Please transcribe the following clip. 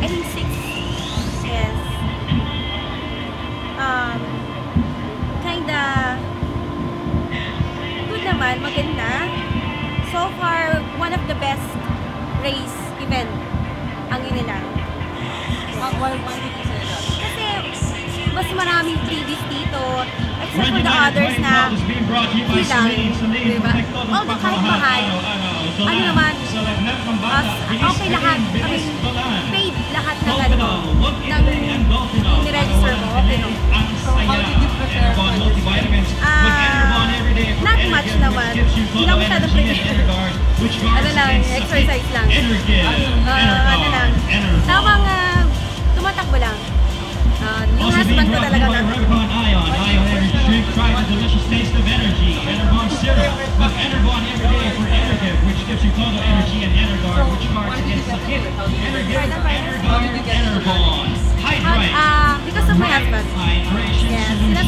86 is um, kinda good naman, maganda. So far, one of the best race event ang Unilan. Why would you say? Kasi mas maraming freebies dito except for the others na free lang, diba? Although kahit mahal, Hindi lang masyado prepare. Ano lang, exercise lang. Ah, ano lang. Tamang uh, tumatakbo lang. Ah, yung husband ko talaga na. Enervon. Hydrate. Ah, because of my husband. Hydration.